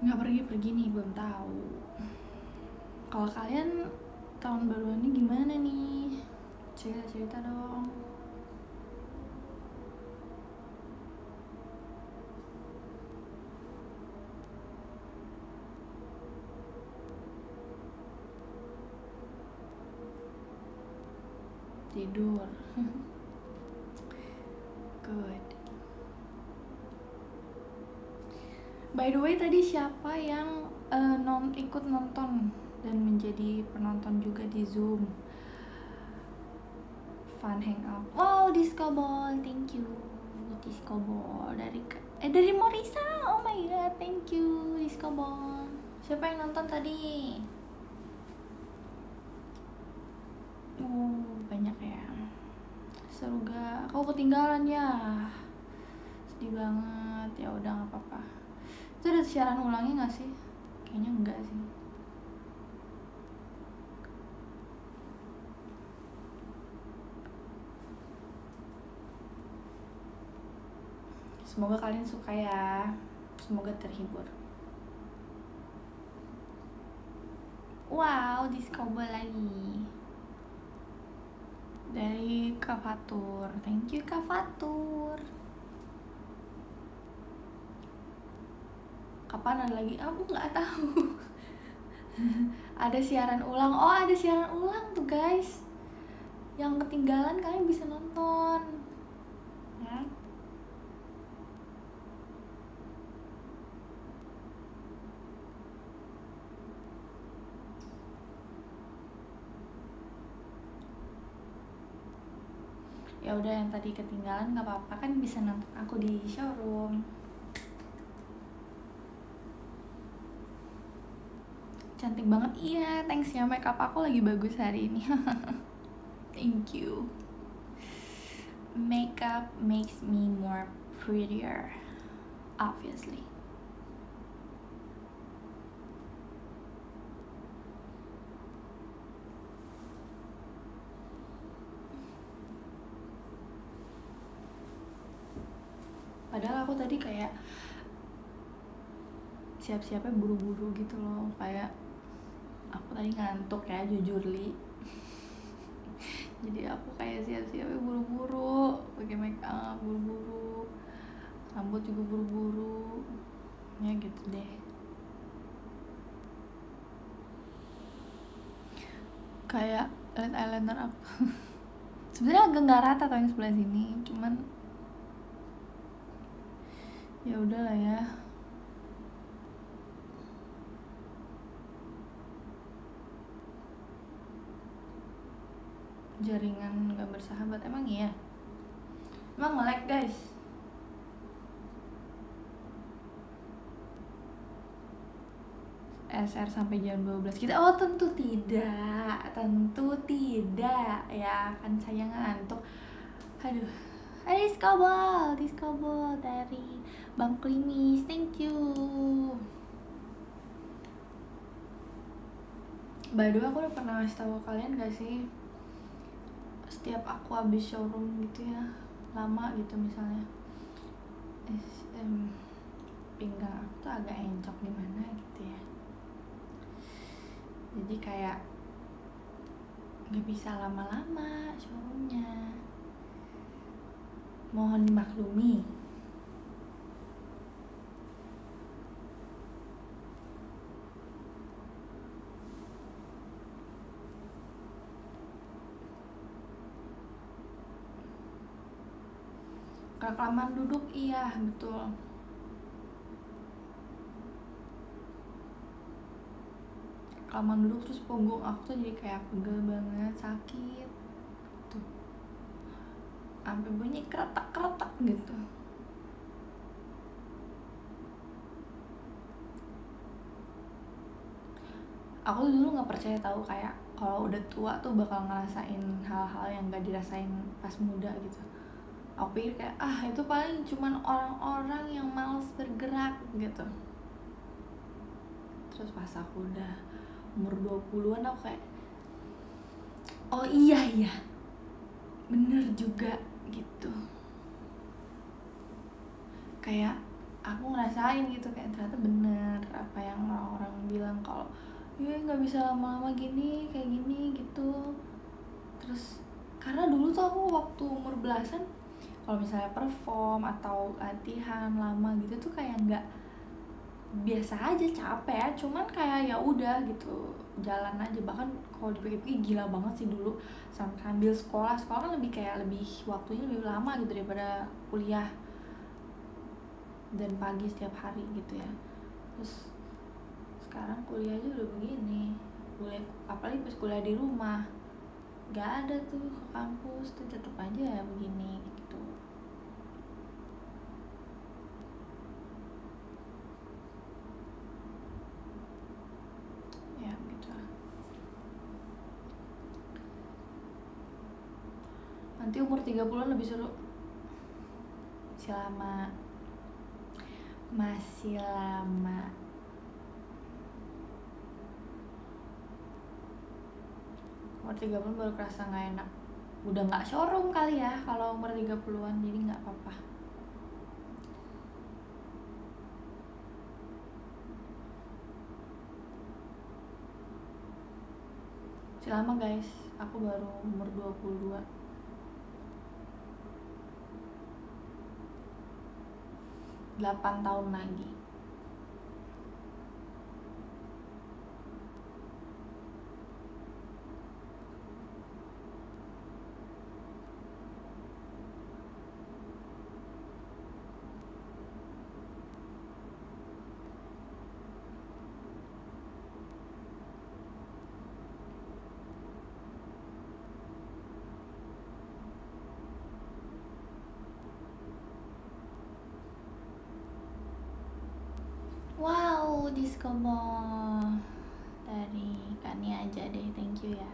nggak pergi-pergi nih belum tahu. Kalau kalian tahun baruan ini gimana nih? Cerita-cerita dong. Tidur good by the way tadi siapa yang eh, non ikut nonton dan menjadi penonton juga di zoom fun hangout wow disco ball thank you disco ball dari eh dari Morisa oh my god thank you disco ball siapa yang nonton tadi Uh, banyak ya. Seru gak? Kau ketinggalan ya? Sedih banget. Ya udah nggak apa-apa. Itu ada siaran ulangnya nggak sih? Kayaknya enggak sih. Semoga kalian suka ya. Semoga terhibur. Wow, discover lagi dari Kak Fatur. Thank you Kak Fatur. Kapan ada lagi? Aku nggak tahu. ada siaran ulang. Oh, ada siaran ulang tuh guys. Yang ketinggalan kalian bisa nonton. Ya. ya udah yang tadi ketinggalan nggak apa-apa kan bisa nonton aku di showroom cantik banget. Iya thanks ya makeup aku lagi bagus hari ini. Thank you. Makeup makes me more prettier obviously. Padahal aku tadi kayak siap-siapnya buru-buru gitu loh kayak aku tadi ngantuk ya jujur li. Jadi aku kayak siap-siapnya buru-buru pakai make up buru-buru rambut juga buru-buru ya gitu deh. Kayak lid eyeliner aku. Sebenarnya agak nggak rata tau yang sebelah sini cuman ya udahlah ya jaringan nggak bersahabat emang iya? Emang nge-lag guys? SR sampai jam 12 kita oh tentu tidak. Tentu tidak. Ya kan saya ngantuk. Aduh. Hai Diskobol, Diskobol dari Bang Klimis, thank you. By the way, aku udah pernah ngasih tahu kalian gak sih Setiap aku habis showroom gitu ya Lama gitu misalnya. Em, Pinggang aku tuh agak encok gimana gitu ya. Jadi kayak Gak bisa lama-lama showroomnya. Mohon dimaklumi. Kelamaan duduk iya betul. Kelamaan duduk terus punggung aku tuh jadi kayak pegel banget sakit tuh sampai bunyi keretak-keretak gitu. Aku dulu nggak percaya tahu kayak kalau udah tua tuh bakal ngerasain hal-hal yang gak dirasain pas muda gitu aku pikir kayak ah itu paling cuman orang-orang yang males bergerak gitu. Terus pas aku udah umur 20-an aku kayak oh iya iya. Bener juga gitu. Kayak aku ngerasain gitu kayak ternyata bener apa yang orang-orang bilang kalau ya nggak bisa lama-lama gini kayak gini gitu. Terus karena dulu tuh aku waktu umur belasan kalau misalnya perform atau latihan lama gitu tuh kayak nggak biasa aja capek ya. Cuman kayak ya udah gitu jalan aja. Bahkan kalau dipikir-pikir gila banget sih dulu sambil sekolah. Sekolah kan lebih kayak lebih waktunya lebih lama gitu daripada kuliah dan pagi setiap hari gitu ya. Terus sekarang kuliah aja udah begini. Kuliah apalagi pas kuliah di rumah. Gak ada tuh ke kampus tuh tetep aja ya begini gitu ya gitu lah nanti umur 30 lebih seru. Masih lama. Masih lama. Umur 30 baru kerasa nggak enak. Udah nggak showroom kali ya kalau umur 30-an jadi nggak apa-apa. Selama guys. Aku baru umur 22 8 tahun lagi Wow, disco ball dari Kani aja deh, thank you ya.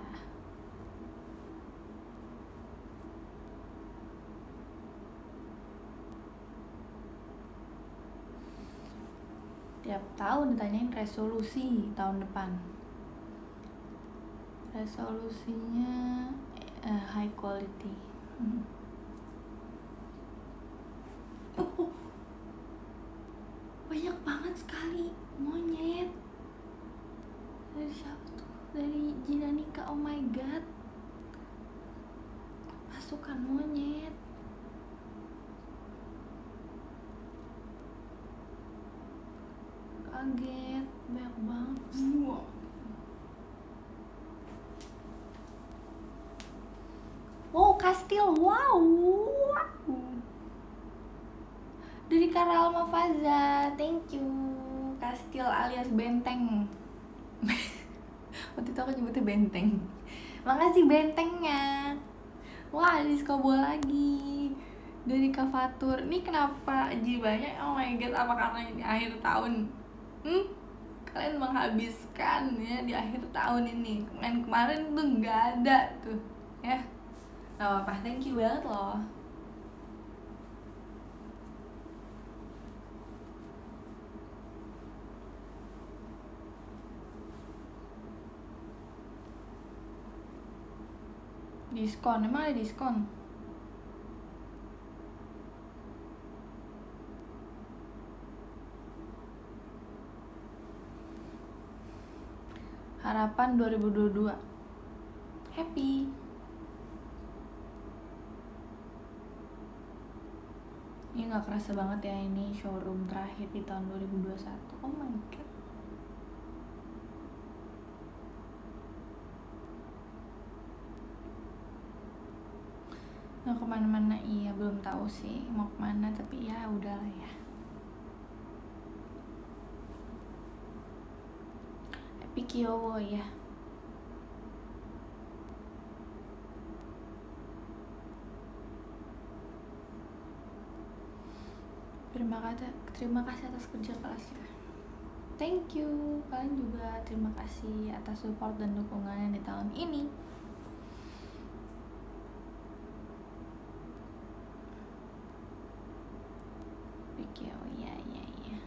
Tiap tahun ditanyain resolusi tahun depan. Resolusinya eh, high quality. Hmm. Oh, oh. banyak banget sekali monyet dari siapa tuh dari Jinanika oh my god pasukan monyet kaget banyak banget. Wow. wow kastil wow dari Karalma Faza thank you. Kastil alias benteng. Waktu itu aku nyebutnya benteng. Makasih bentengnya. Wah diskobo lagi. Dari Kavatur ini kenapa jadi banyak? Oh my god apa karena ini akhir tahun hmm kalian menghabiskan ya di akhir tahun ini. Kemarin kemarin tuh nggak ada tuh ya. Nggak apa-apa thank you banget loh. Diskon emang ada diskon harapan 2022 happy. Ini nggak kerasa banget ya ini showroom terakhir di tahun 2021 oh my god. Mau ke mana-mana? Iya belum tahu sih mau ke mana tapi ya udahlah ya Epic Yowo ya? Terima kasih terima kasih atas kerja kerasnya thank you. Kalian juga terima kasih atas support dan dukungannya di tahun ini Oke, oh iya iya iya.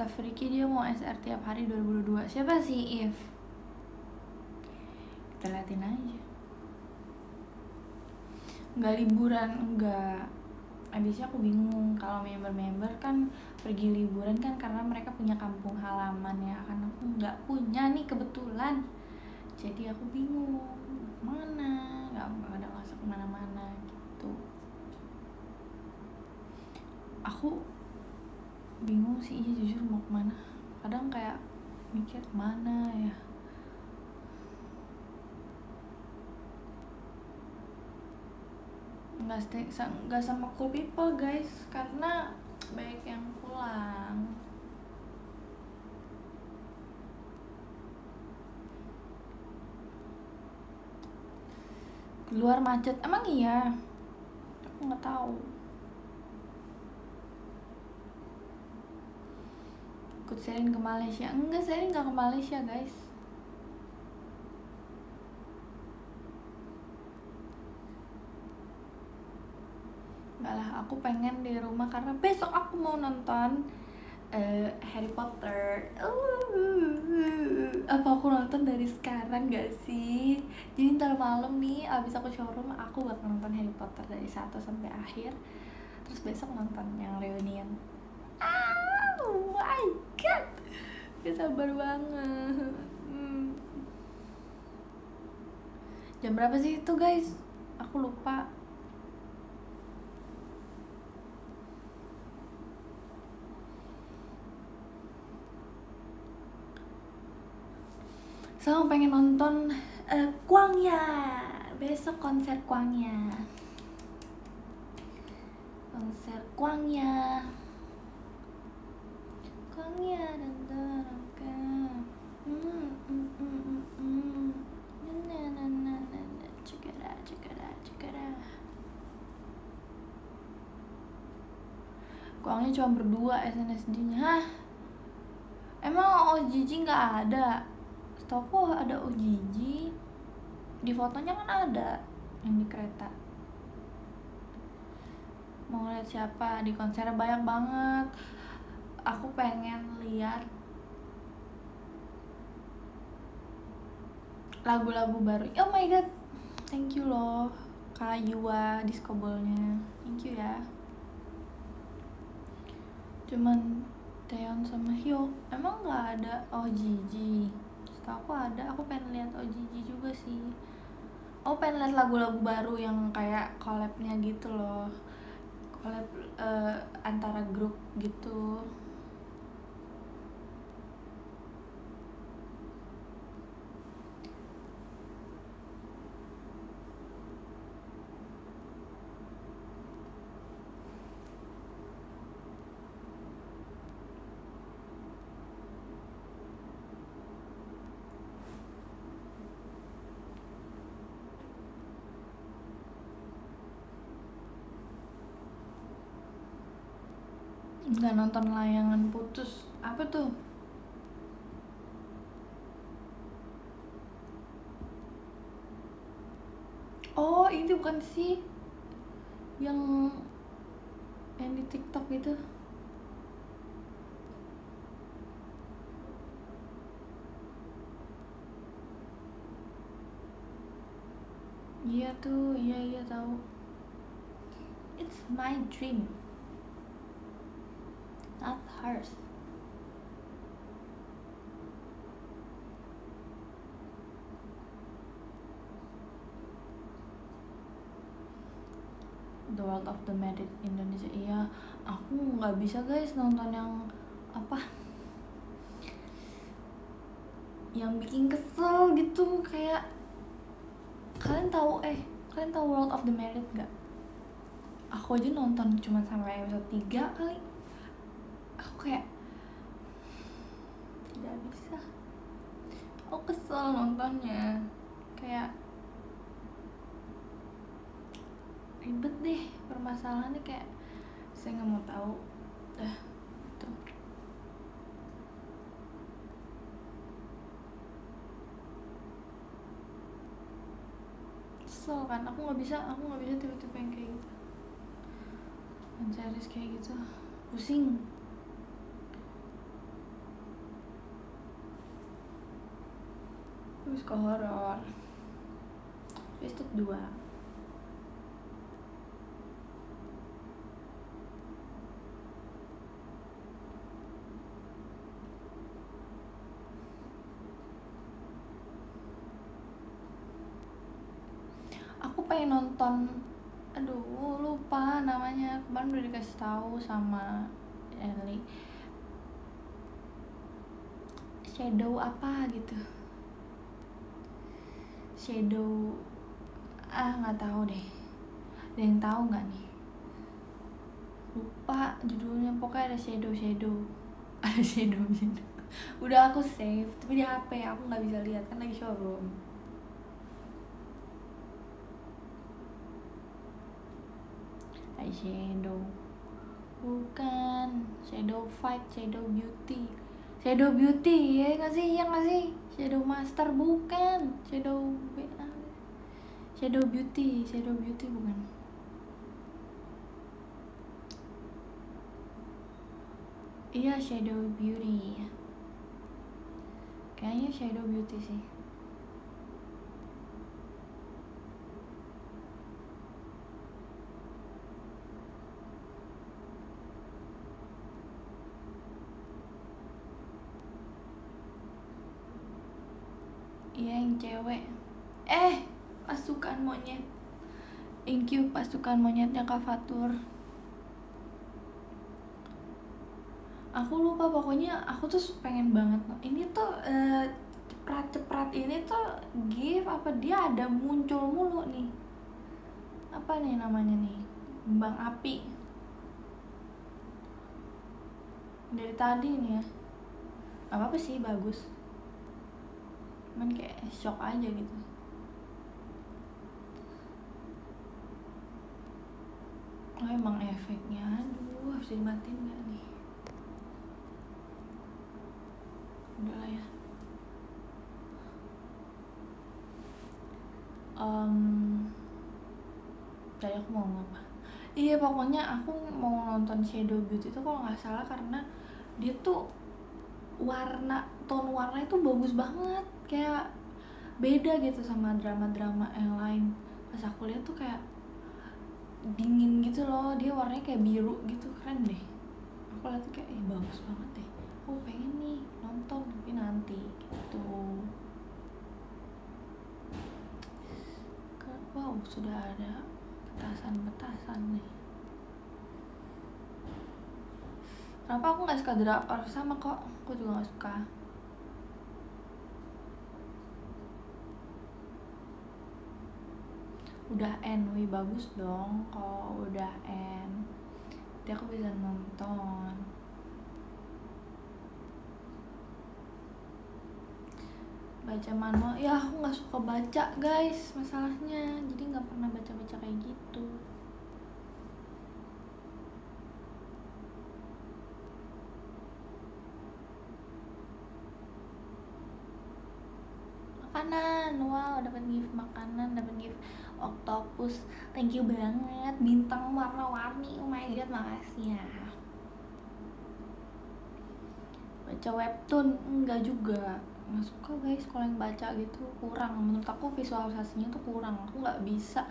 Kata Friki dia mau SR tiap hari 2022. Siapa sih If? Kita liatin aja. nggak liburan enggak abisnya aku bingung kalau member-member kan pergi liburan kan karena mereka punya kampung halaman ya kan aku nggak punya nih kebetulan jadi aku bingung mana nggak ada masuk ke mana-mana gitu aku bingung sih iya jujur mau ke mana. Kadang kayak mikir mana ya? Nggak nggak sama cool people guys. Karena baik yang pulang. Keluar macet. Emang iya? Aku nggak tahu ikut Selin ke Malaysia. Enggak Selin nggak ke Malaysia guys. Enggak lah aku pengen di rumah karena besok aku mau nonton uh, Harry Potter. Apa aku nonton dari sekarang gak sih? Jadi ntar malam nih abis aku showroom aku bakal nonton Harry Potter dari satu sampai akhir. Terus besok nonton yang reunion oh my god. Gak sabar banget. Hmm. jam berapa sih itu guys? Aku lupa. So, pengen nonton uh, besok konser Kuangya. Konser Kuangya Kuangya dan terangka hmm hmm hmm hmm hmm na na na na na cekara cekara cekara Kuangya cuma berdua SNSD-nya hah? Emang OGG nggak ada? Toko ada OGG di fotonya kan ada yang di kereta. Mau lihat siapa? Di konser banyak banget aku pengen lihat lagu-lagu baru. Oh my god thank you loh kak Yua disco ballnya. Thank you ya. Cuman Taeyeon sama Hyo emang nggak ada? OGG setahu aku ada aku pengen lihat. OGG juga sih. Aku pengen lihat lagu-lagu baru yang kayak collabnya gitu loh. Collab uh, antara grup gitu nggak nonton layangan putus. Apa tuh? Oh ini bukan sih? Yang yang di TikTok itu? Iya tuh iya iya tahu. It's my dream hers. The World of the Married Indonesia. Iya aku nggak bisa guys nonton yang apa? Yang bikin kesel gitu kayak kalian tahu eh kalian tahu World of the Married gak aku aja nonton cuma sampai episode 3 kali kayak tidak bisa. Aku kesel nontonnya. Kayak ribet deh permasalahannya kayak saya nggak mau tahu. Dah gitu. Kesel kan? Aku nggak bisa aku nggak bisa tiba-tiba yang kayak gitu. Mencari kayak gitu. Pusing gue suka horor Twisted 2 aku pengen nonton aduh lupa namanya. Kemarin udah dikasih tahu sama Ellie. Shadow apa gitu shadow. Ah nggak tahu deh. Ada yang tahu nggak nih? Lupa judulnya pokoknya ada shadow shadow. Ada shadow shadow. Udah aku save tapi di HP aku nggak bisa lihat kan lagi showroom. Eyeshadow bukan. Shadow fight shadow beauty shadow beauty ya nggak sih? Ya nggak sih? Shadow master bukan. Shadow shadow beauty shadow beauty bukan. Iya shadow beauty. Kayaknya shadow beauty sih Iya yang cewek. Eh pasukan monyet. Thank you pasukan monyetnya Kak Fatur. Aku lupa pokoknya aku tuh pengen banget. Ini tuh uh, ceprat-ceprat ini tuh gift apa dia ada muncul mulu nih. Apa nih namanya nih? Bang api. Dari tadi nih ya. Apa apa sih bagus cuman kayak shock aja gitu. Oh emang efeknya aduh harus dimatiin gak nih? Udah lah ya. Um, tadi aku mau ngapa? Iya pokoknya aku mau nonton Shadow Beauty itu kalau nggak salah karena dia tuh warna tone warna itu bagus banget kayak beda gitu sama drama-drama yang lain. Pas aku lihat tuh kayak dingin gitu loh. Dia warnanya kayak biru gitu keren deh. Aku lihat tuh kayak eh bagus banget deh. Aku pengen nih nonton tapi nanti gitu. Wow sudah ada petasan-petasan nih. Kenapa aku nggak suka drakor sama kok? Aku juga nggak suka udah end wih bagus dong. Kalau udah end nanti aku bisa nonton. Baca manual. Ya aku nggak suka baca guys masalahnya. Jadi nggak pernah baca baca kayak gitu. Makanan. Wow dapat gift makanan dapat gift octopus. Thank you banget. Bintang warna-warni. Oh my god makasih ya. Baca webtoon? Enggak juga. Nggak suka guys kalau yang baca gitu. Kurang. Menurut aku visualisasinya tuh kurang. Aku nggak bisa.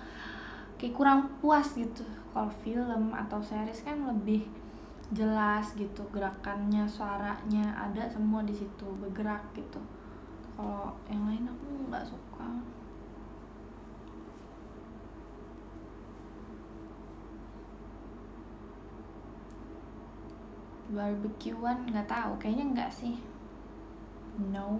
Kayak kurang puas gitu. Kalau film atau series kan lebih jelas gitu. Gerakannya suaranya ada semua di situ. Bergerak gitu. Kalau yang lain aku nggak suka barbekyuan nggak tahu. Kayaknya nggak sih. No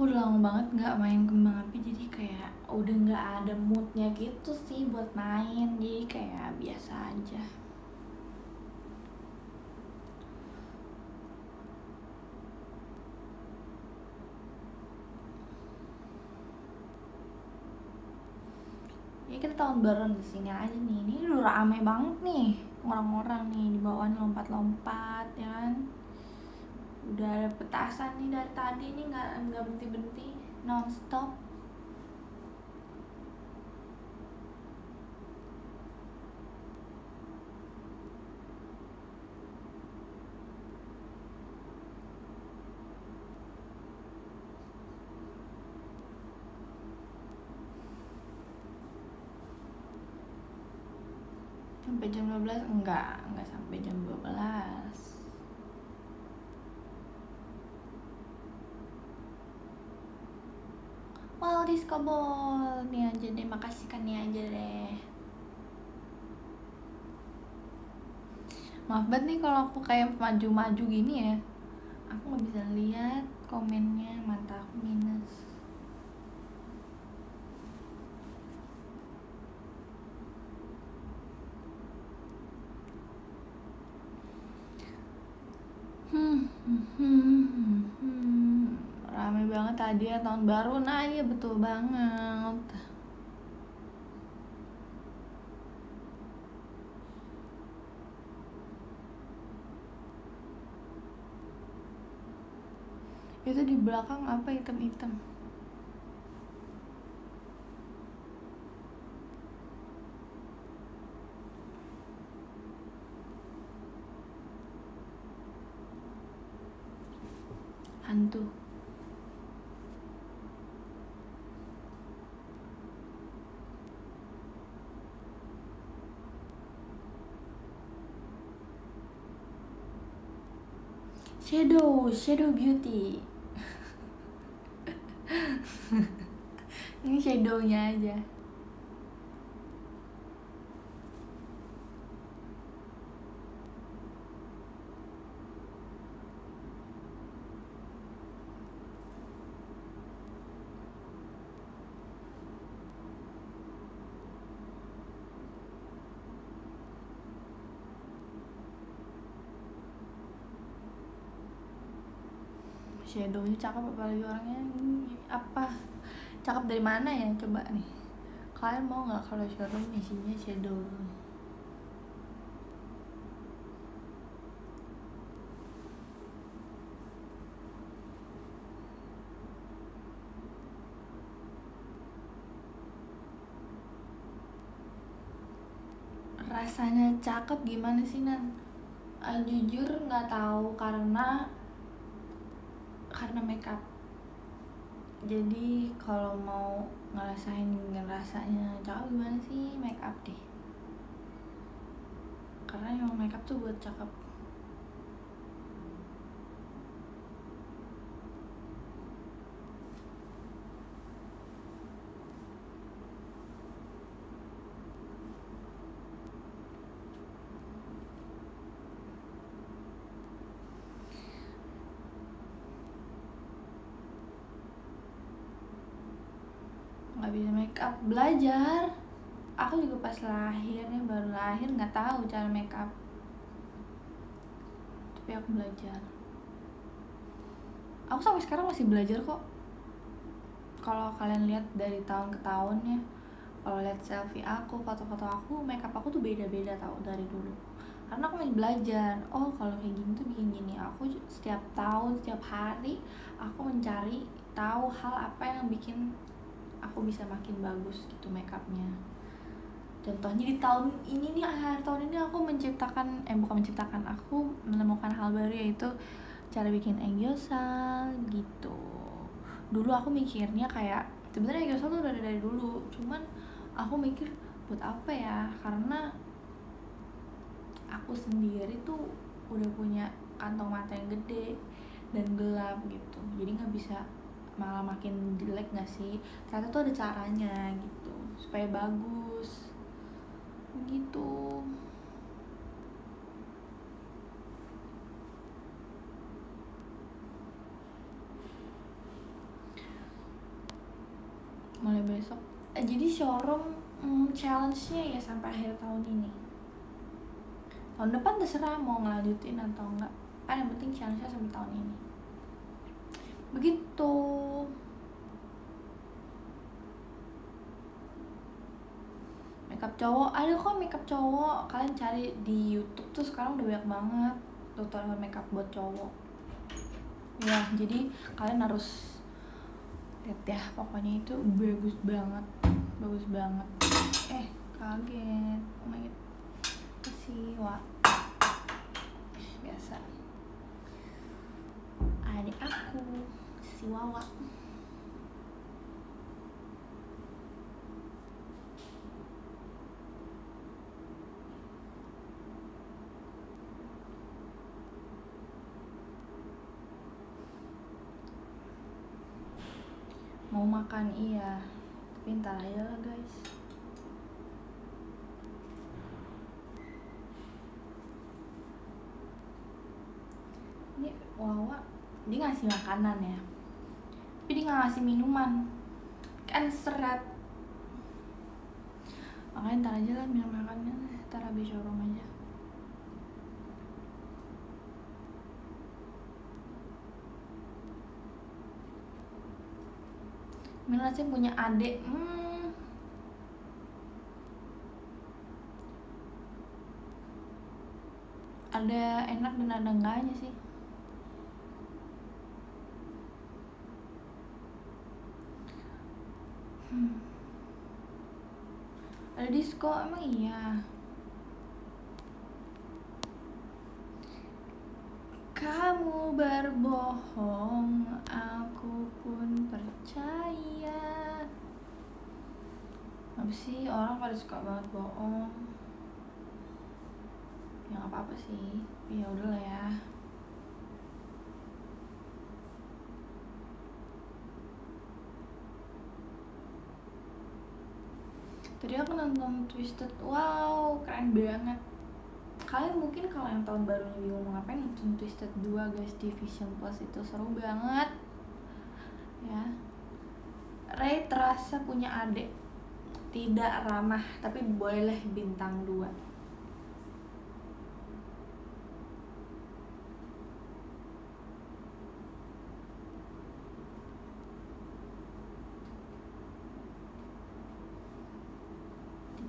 aku udah banget nggak main kembang api jadi kayak udah nggak ada moodnya gitu sih buat main jadi kayak biasa aja. Ya kita tahun baru di sini aja nih. Ini udah rame banget nih orang-orang nih di bawah lompat-lompat ya kan udah ada petasan nih dari tadi nih nggak nggak berhenti berhenti nonstop. Sampai jam 12 enggak enggak sampai jam 12 Ball nih aja deh, makasih kan nih aja deh. Maaf banget nih kalau aku kayak maju-maju gini ya. Aku nggak bisa lihat komennya, mata aku minus. Hmm, hmm, hmm, hmm, hmm. Ya tahun baru. Nah, iya betul banget. Itu di belakang apa hitam-hitam? Hantu. Shadow, shadow beauty. Ini shadownya aja. Shadownya cakep apalagi orangnya apa? Cakep dari mana ya coba nih? Kalian mau nggak kalau showroom isinya shadow? rasanya cakep gimana sih nan uh, jujur nggak tahu karena karena makeup. Jadi kalau mau ngerasain ngerasanya cakep gimana sih makeup deh? Karena emang makeup tuh buat cakep bisa make up. Belajar. Aku juga pas lahirnya baru lahir nggak tahu cara make up. Tapi aku belajar. Aku sampai sekarang masih belajar kok. Kalau kalian lihat dari tahun ke tahunnya kalau lihat selfie aku foto-foto aku make up aku tuh beda-beda tau dari dulu. Karena aku masih belajar. Oh kalau kayak gini tuh bikin gini. Aku setiap tahun setiap hari aku mencari tahu hal apa yang bikin aku bisa makin bagus gitu makeupnya contohnya di tahun ini nih akhir tahun ini aku menciptakan eh bukan menciptakan aku menemukan hal baru yaitu cara bikin egyosa gitu. Dulu aku mikirnya kayak sebenarnya egyosa tuh udah dari dulu cuman aku mikir buat apa ya? Karena aku sendiri tuh udah punya kantong mata yang gede dan gelap gitu jadi nggak bisa malah makin jelek gak sih? Ternyata tuh ada caranya gitu supaya bagus. Gitu. Mulai besok. Eh, jadi showroom hmm, challenge-nya ya sampai akhir tahun ini? Tahun depan terserah mau ngelanjutin atau enggak kan yang penting challenge-nya sampai tahun ini begitu. Makeup cowok ada kok makeup cowok. Kalian cari di YouTube tuh sekarang udah banyak banget tutorial makeup buat cowok. Ya jadi kalian harus lihat ya pokoknya itu bagus banget bagus banget. Eh kaget. Oh my god. Kasih wah adik aku si Wawa. Mau makan iya. Tapi aja lah guys. Ini wawa dia ngasih makanan ya. Tapi dia nggak ngasih minuman. Kan seret. Makanya ntar aja lah minum makannya ntar habis showroom aja. Mila sih punya adik hmm. ada enak dan ada enggaknya sih hmm. ada disco emang iya? Kamu berbohong aku pun percaya. Apa sih? Orang pada suka banget bohong. Ya nggak apa-apa sih. Ya udah lah ya tadi aku nonton Twisted. Wow keren banget. Kalian mungkin kalau yang tahun barunya bingung mau ngapain nonton Twisted 2 guys. Di Vision Plus itu seru banget. Ya. Ray terasa punya adik. Tidak ramah tapi boleh bintang 2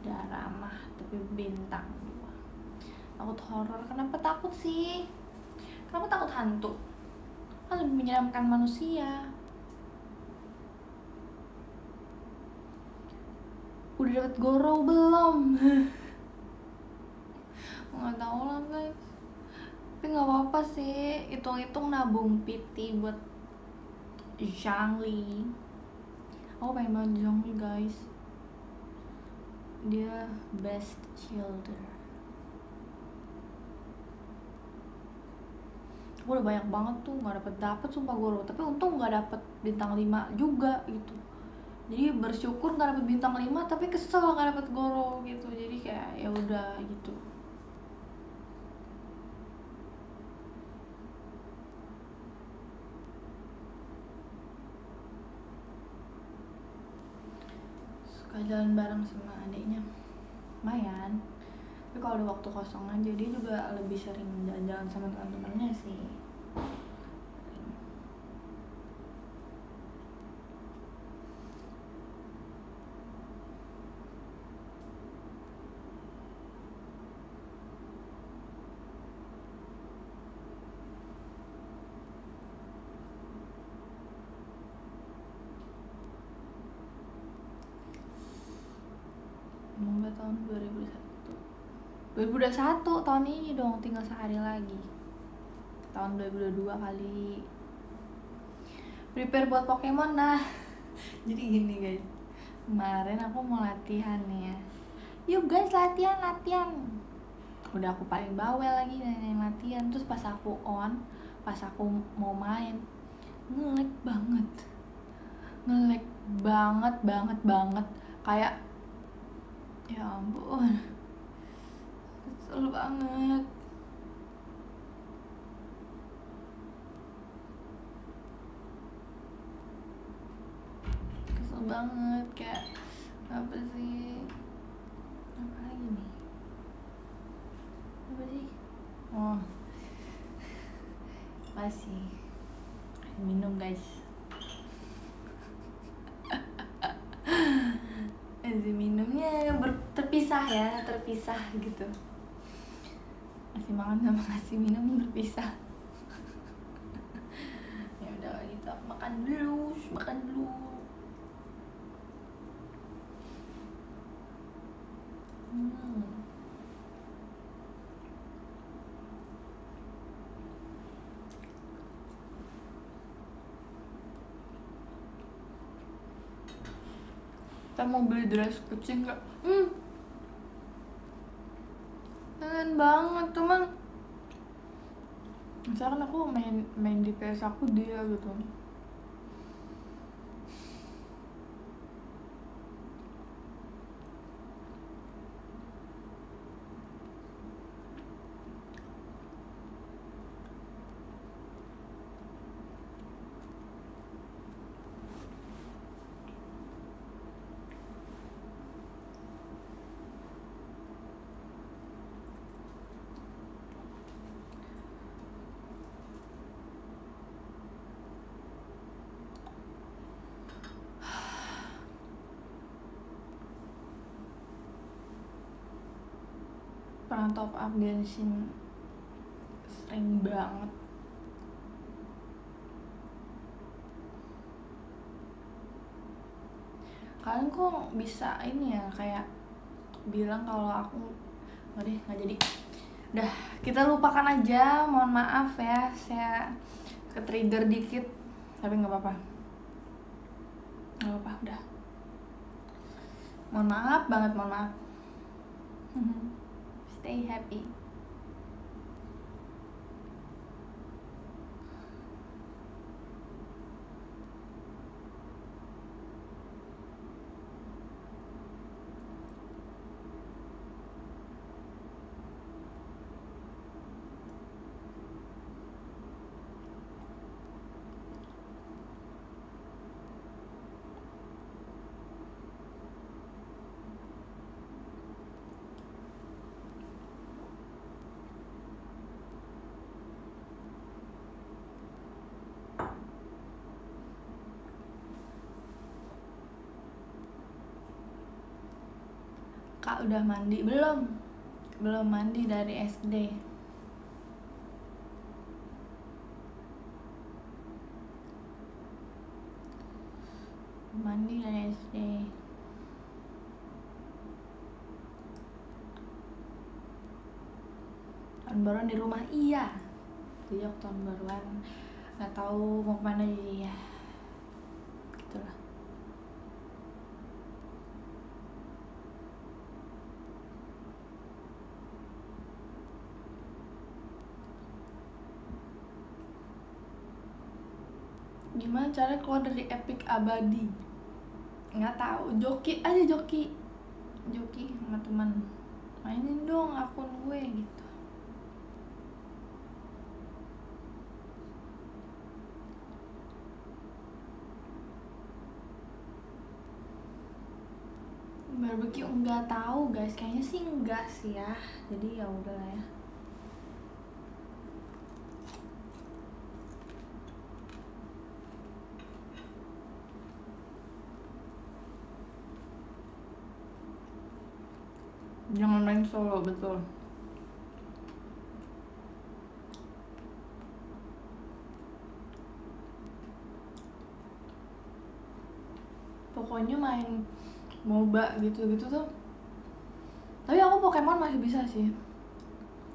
tidak ramah tapi bintang 2 takut horor. Kenapa takut sih? Kenapa takut hantu? Kan lebih menyeramkan manusia. Udah dapet goro belum? Nggak tahu lah guys. Tapi nggak apa-apa sih. Hitung-hitung nabung piti buat Zhangli aku pengen banget Zhangli guys dia best childer aku udah banyak banget tuh nggak dapet dapet sumpah goro tapi untung nggak dapet bintang 5 juga gitu. Jadi bersyukur nggak dapet bintang 5 tapi kesel nggak dapet goro gitu. Jadi kayak ya udah gitu suka jalan bareng sama adiknya. Lumayan. Tapi kalau ada waktu kosong aja dia juga lebih sering jalan-jalan sama teman-temannya sih Semoga tahun 2021 2021 tahun ini dong tinggal sehari lagi. Tahun 2022 kali. Prepare buat Pokemon nah jadi gini guys. Kemarin aku mau latihan nih ya. Yuk guys latihan latihan. Udah aku paling bawel lagi yang latihan. Terus pas aku on pas aku mau main ngelek banget. Ngelek banget banget banget. Kayak ya ampun kesel banget. Kesel banget kayak apa sih? Apa lagi nih? Apa sih? Oh. Masih minum guys. Minumnya terpisah ya terpisah gitu ngasih makan sama ngasih minum terpisah ya udah gitu aku makan dulu makan dulu hmm. kita mau beli dress kucing gak? Hmm. Pengen banget, cuman misalkan aku main main di PS aku dia gitu top up Genshin sering banget. Kalian kok bisa ini ya kayak bilang kalau aku nggak deh nggak jadi. Udah kita lupakan aja mohon maaf ya saya ke trigger dikit tapi nggak apa-apa. Nggak apa-apa udah. Mohon maaf banget mohon maaf stay happy kak udah mandi? Belum. Belum mandi dari SD mandi dari SD tahun baruan di rumah? Iya. Jadi tahun baruan. Nggak tahu mau ke mana jadi ya gitulah gimana cara keluar dari epic abadi. Nggak tahu joki aja joki. Joki sama teman. Mainin dong akun gue gitu. Barbecue nggak tahu guys. Kayaknya sih enggak sih ya. Jadi ya udahlah ya jangan main solo betul. Pokoknya main MOBA gitu-gitu tuh. Tapi aku Pokemon masih bisa sih.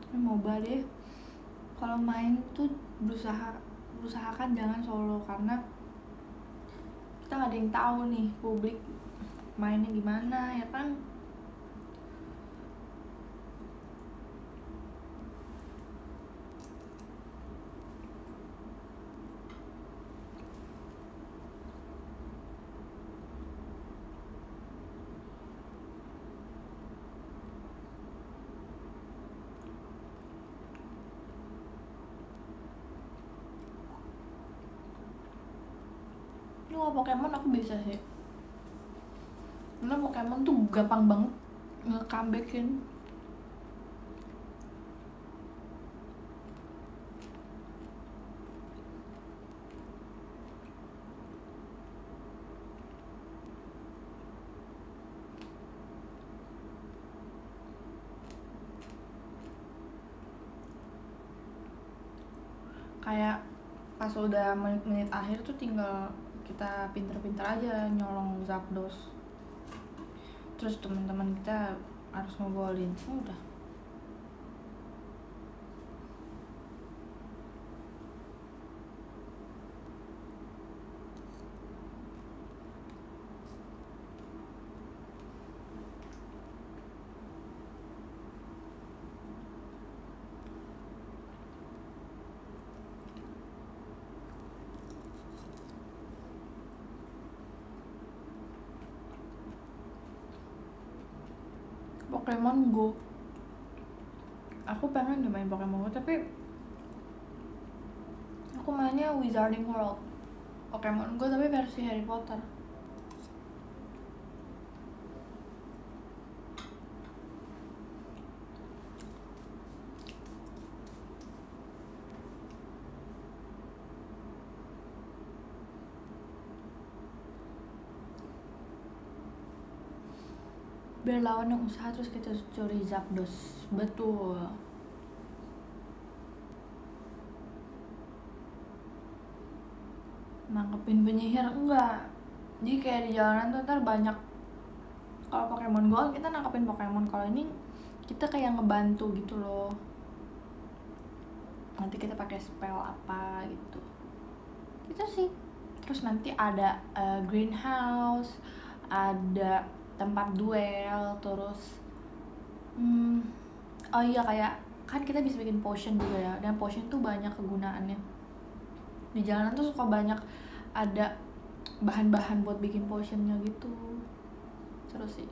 Tapi MOBA deh. Kalau main tuh berusaha berusahakan jangan solo karena kita nggak ada yang tahu nih publik mainnya gimana ya kan Ini kalau Pokemon aku bisa sih Karena Pokemon tuh gampang banget nge-comebackin. Kayak pas udah menit-menit akhir tuh tinggal kita pinter-pinter aja nyolong Zapdos. Terus teman-teman kita harus ngegolin udah Pokemon Go aku pengen deh main Pokemon Go tapi aku mainnya Wizarding World. Pokemon Go tapi versi Harry Potter. Biar lawan usaha terus kita curi Zapdos. Betul nangkepin penyihir enggak. Jadi kayak di jalanan tuh ntar banyak kalau Pokemon Go kita nangkepin Pokemon. Kalau ini kita kayak ngebantu gitu loh. Nanti kita pakai spell apa gitu. Itu sih. Terus nanti ada uh, greenhouse ada tempat duel terus hmm, oh iya kayak kan kita bisa bikin potion juga ya. Dan potion tuh banyak kegunaannya. Di jalanan tuh suka banyak ada bahan-bahan buat bikin potionnya gitu. Seru sih.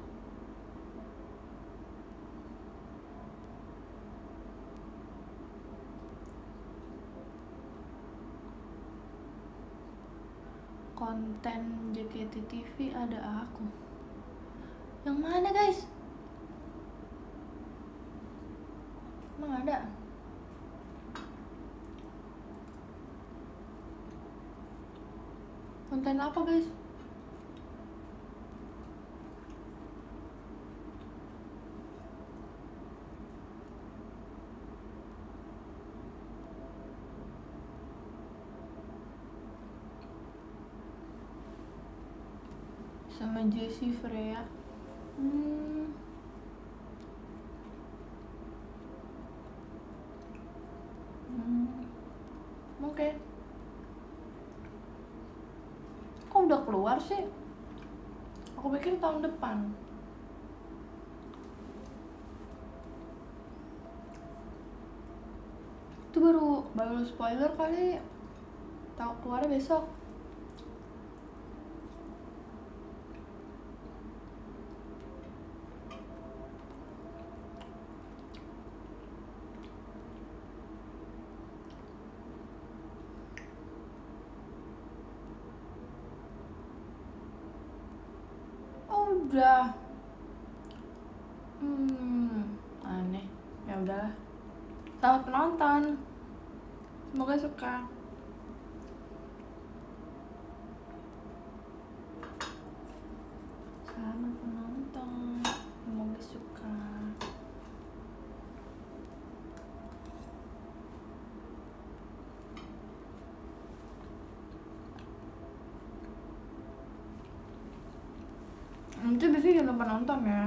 Konten JKT TV ada aku. Yang mana guys? Emang ada konten apa guys sama Jessie Freya hmm. hmm. oke okay. kok udah keluar sih. Aku pikir tahun depan. Itu baru baru spoiler kali. Tahu keluar besok udah hmm aneh ya udahlah selamat penonton semoga suka selamat penonton semoga suka nanti biasanya jangan lupa nonton ya.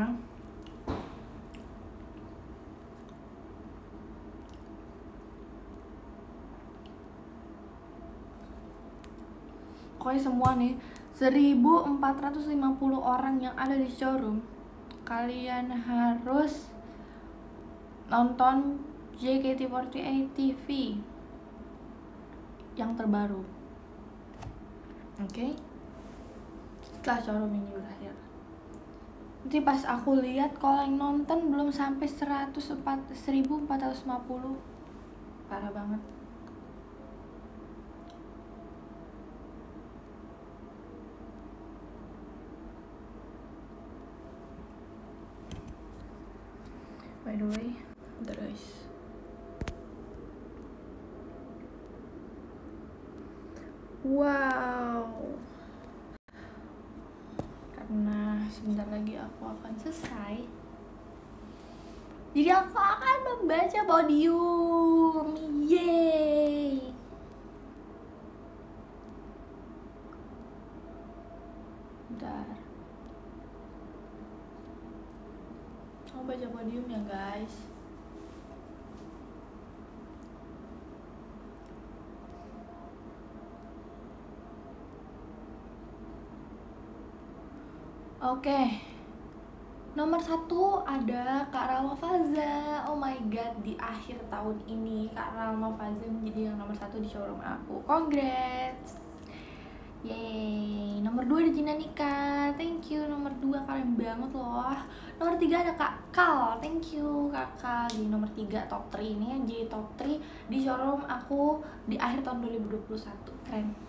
Pokoknya semua nih 1450 orang yang ada di showroom kalian harus nonton JKT48 TV yang terbaru. Oke? Okay? setelah showroom ini berakhir nanti pas aku lihat kalau yang nonton belum sampai 100 1450 parah banget. By the way bentar guys wow karena sebentar lagi aku akan selesai jadi aku akan membaca podium. Yeay bentar. Aku baca podium ya guys? Oke, nomor satu ada Kak Ralma Faza. Oh my god, di akhir tahun ini Kak Ralma Faza menjadi yang nomor satu di showroom aku. Congrats! Yeay, nomor dua ada Jina Nika. Thank you, nomor dua keren banget loh. Nomor tiga ada Kak Kal. Thank you kakak di nomor tiga top 3 ini jadi top 3 di showroom aku di akhir tahun 2021. Keren.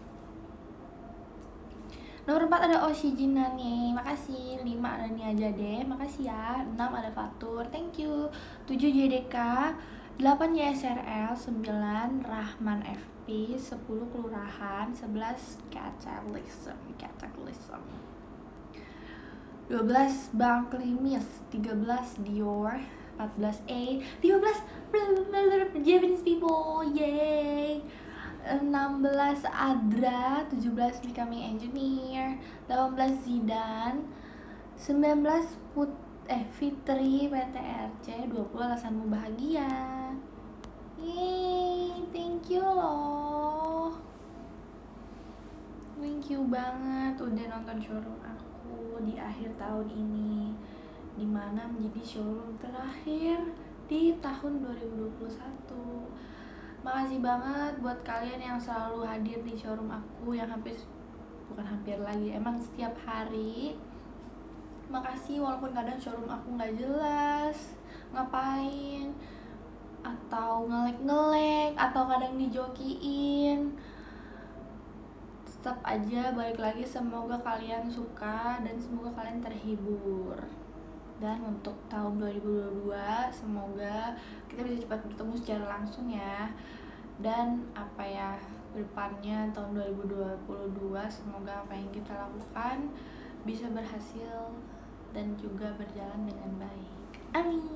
Nomor 4 ada Oshi Jinani, makasih. 5 ada Nia Jade, makasih ya. 6 ada Fatur, thank you. 7 JDK 8 YSRL 9 Rahman FP 10 Kelurahan. 11 Cataclysm Cataclysm 12 Barclay Mills 13 Dior. 14 A. 15 Japanese people. Yay 16 Adra 17 Becoming Engineer 18 Zidan 19 Put eh Fitri PTRC 20 Alasanmu Bahagia. Yeay, thank you loh. Thank you banget udah nonton showroom aku di akhir tahun ini. Di mana menjadi showroom terakhir di tahun 2021 Makasih banget buat kalian yang selalu hadir di showroom aku Yang hampir, bukan hampir lagi, emang setiap hari. Makasih walaupun kadang showroom aku nggak jelas Ngapain Atau ngelek-ngelek Atau kadang dijokiin. Tetap aja balik lagi semoga kalian suka dan semoga kalian terhibur dan untuk tahun 2022 semoga kita bisa cepat bertemu secara langsung ya. Dan apa ya depannya tahun 2022 semoga apa yang kita lakukan bisa berhasil dan juga berjalan dengan baik. Amin.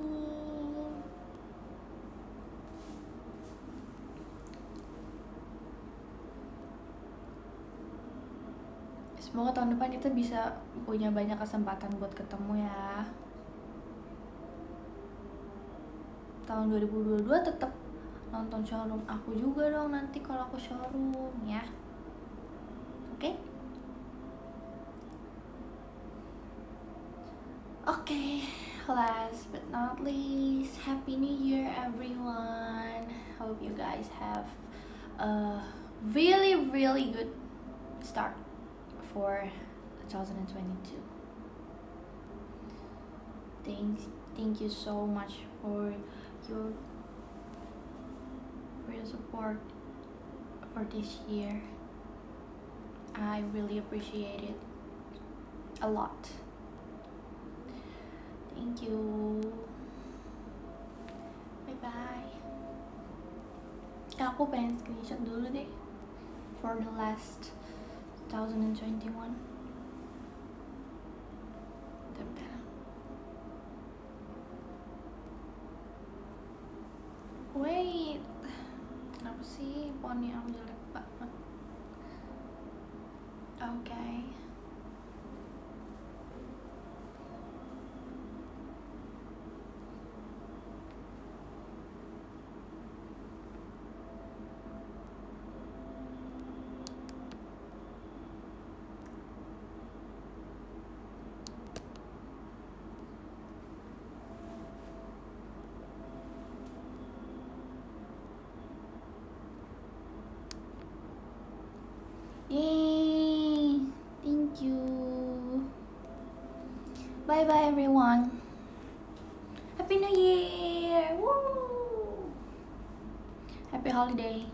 Semoga tahun depan kita bisa punya banyak kesempatan buat ketemu ya tahun 2022 tetap nonton showroom aku juga dong nanti kalau aku showroom ya. Oke? Okay? oke okay, last but not least happy new year everyone. Hope you guys have a really really good start for 2022 thanks thank you so much for your for your support for this year. I really appreciate it a lot. Thank you. Bye bye aku pengen screenshot dulu deh for the last 2021 Bye bye everyone. Happy New Year! Woo! Happy holiday.